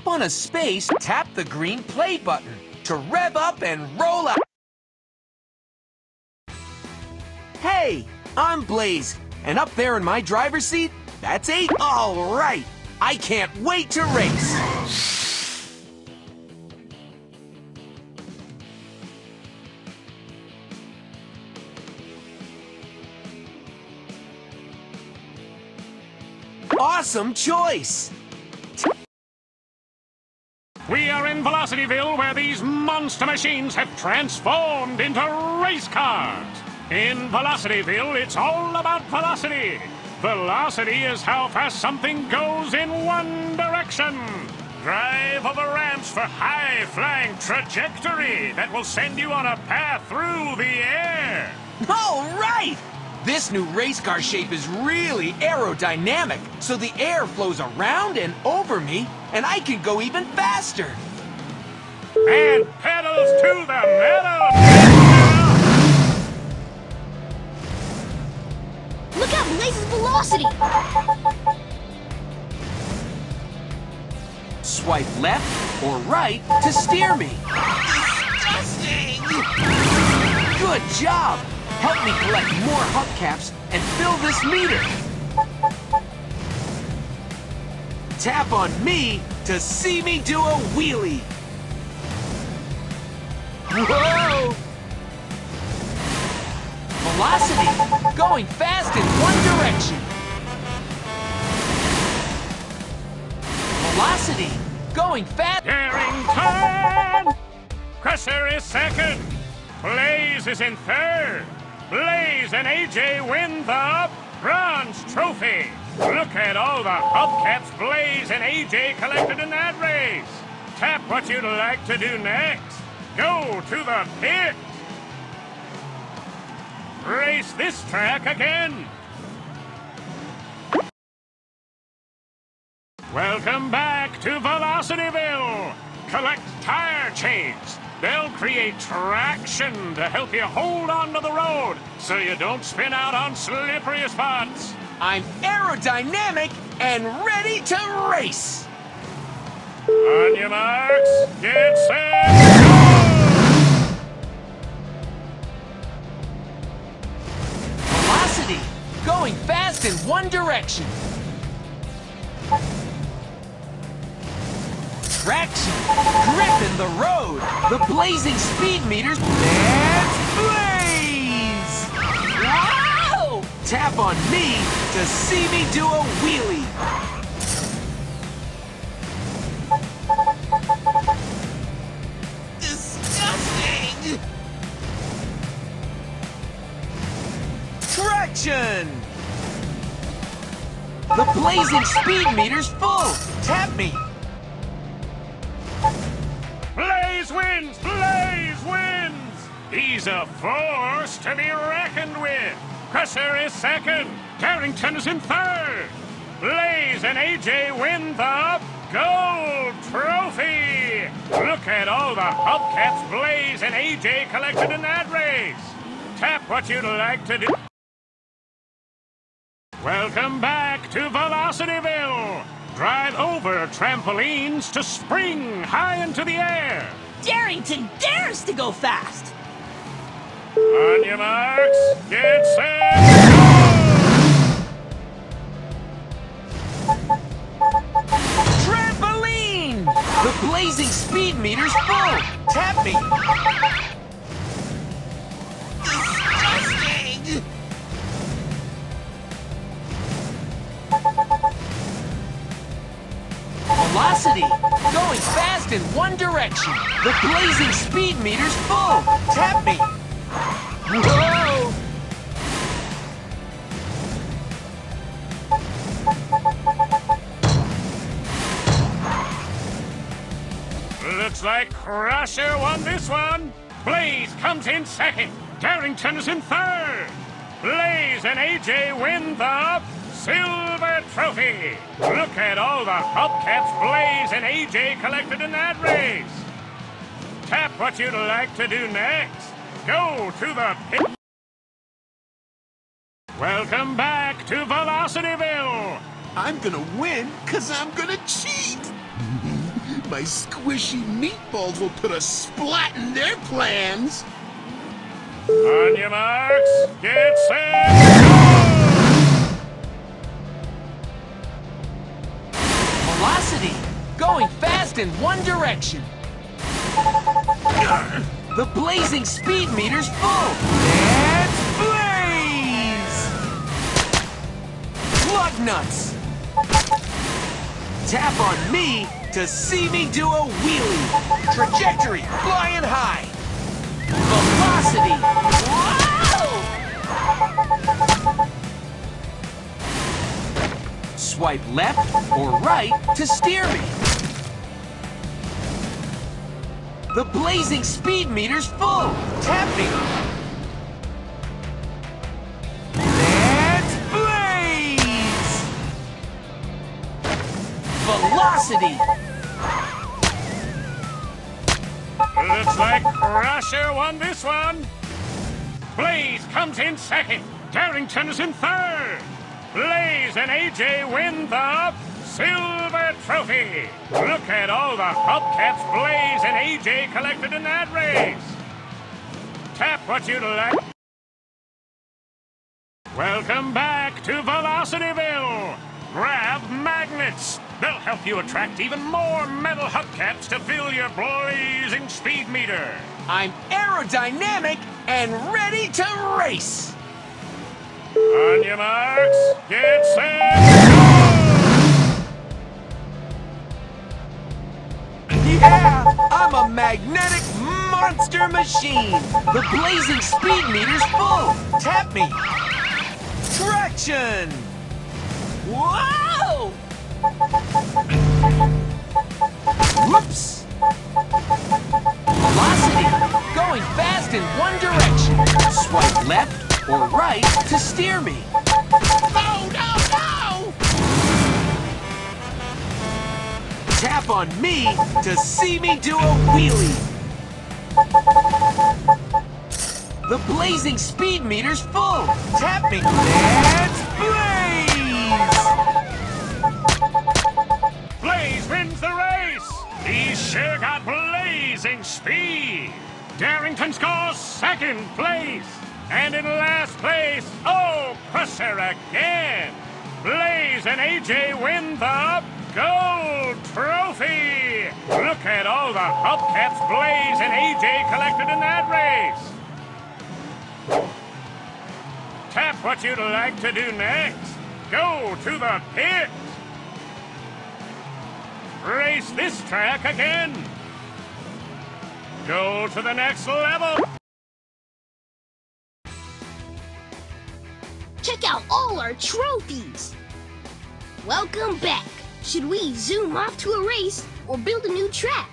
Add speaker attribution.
Speaker 1: tap on a space, tap the green play button to rev up and roll out. Hey, I'm Blaze, and up there in my driver's seat, that's AJ. All right, I can't wait to race. Awesome choice!
Speaker 2: Velocityville where these monster machines have transformed into race cars. In Velocityville, it's all about velocity. Velocity is how fast something goes in one direction. Drive over ramps for high flying trajectory that will send you on a path through the air.
Speaker 1: All right! This new race car shape is really aerodynamic, so the air flows around and over me, and I can go even faster.
Speaker 2: And pedals to the metal.
Speaker 3: Look out, Blaze's velocity!
Speaker 1: Swipe left or right to steer me.
Speaker 4: Disgusting!
Speaker 1: Good job! Help me collect more hubcaps and fill this meter. Tap on me to see me do a wheelie. Whoa! Velocity, going fast in one direction. Velocity, going fast.
Speaker 2: Darington! Crusher is second. Blaze is in third. Blaze and AJ win the bronze trophy. Look at all the hubcaps Blaze and AJ collected in that race. Tap what you'd like to do next. Go to the pit. Race this track again. Welcome back to Velocityville. Collect tire chains. They'll create traction to help you hold on to the road so you don't spin out on slippery spots.
Speaker 1: I'm aerodynamic and ready to race.
Speaker 2: On your marks, get set,
Speaker 1: going fast in one direction. Traction, gripping the road. The blazing speed meters. Let's blaze! Wow! Tap on me to see me do a wheelie. The blazing speed meter's full. Tap me.
Speaker 2: Blaze wins! Blaze wins! He's a force to be reckoned with. Crusher is second. Darington is in third. Blaze and AJ win the gold trophy. Look at all the hubcaps Blaze and AJ collected in that race. Tap what you'd like to do. Welcome back Velocityville. Drive over trampolines to spring high into the air.
Speaker 5: Darington dares to go fast!
Speaker 2: On your marks, get set,
Speaker 1: Trampoline! The blazing speed meter's full. Tap me. Velocity, going fast in one direction. The blazing speed meter's full. Tap me. Whoa!
Speaker 2: Looks like Crusher won this one. Blaze comes in second. Darington is in third. Blaze and AJ win the silver trophy. Look at all the hubcaps Blaze and AJ collected in that race. Tap what you'd like to do next. Go to the pit. Welcome back to Velocityville.
Speaker 4: I'm gonna win because I'm gonna cheat!
Speaker 6: My squishy meatballs will put a splat in their plans.
Speaker 2: On your marks, get set,
Speaker 1: in one direction. The blazing speed meter's full. And blaze! Lug nuts. Tap on me to see me do a wheelie. Trajectory, flying high. Velocity. Swipe left or right to steer me. The blazing speed meter's full. Tap me. And blaze! Velocity.
Speaker 2: Looks like Crusher won this one. Blaze comes in second. Darington is in third. Blaze and AJ win the Trophy. Look at all the hubcaps Blaze and AJ collected in that race. Tap what you'd like. Welcome back to Velocityville. Grab magnets. They'll help you attract even more metal hubcaps to fill your blazing speed meter.
Speaker 1: I'm aerodynamic and ready to race.
Speaker 2: On your marks, get set,
Speaker 1: Yeah, I'm a magnetic monster machine. The blazing speed meter's full. Tap me. Traction.
Speaker 5: Whoa!
Speaker 1: Whoops. Velocity, going fast in one direction. Swipe left or right to steer me.
Speaker 6: Oh, no, no, no!
Speaker 1: Tap on me to see me do a wheelie. The blazing speed meter's full. Tap me. Blaze!
Speaker 2: Blaze wins the race. He's sure got blazing speed. Darington scores second place. And in last place, oh, Crusher again. Blaze and AJ win the gold trophy. Look at all the hubcaps Blaze and AJ collected in that race. Tap what you'd like to do next. Go to the pit. Race this track again. Go to the next level.
Speaker 3: Check out all our trophies! Welcome back! Should we zoom off to a race or build a new track?